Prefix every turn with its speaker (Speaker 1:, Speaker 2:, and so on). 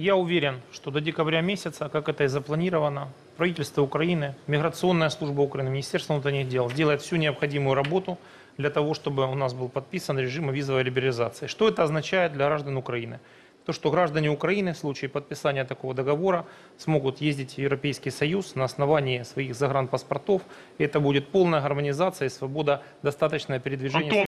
Speaker 1: я уверен, что до декабря месяца, как это и запланировано, правительство Украины, Миграционная служба Украины, Министерство внутренних дел сделает всю необходимую работу для того, чтобы у нас был подписан режим визовой либерализации. Что это означает для граждан Украины? То, что граждане Украины в случае подписания такого договора смогут ездить в Европейский Союз на основании своих загранпаспортов. И это будет полная гармонизация и свобода достаточное
Speaker 2: передвижение.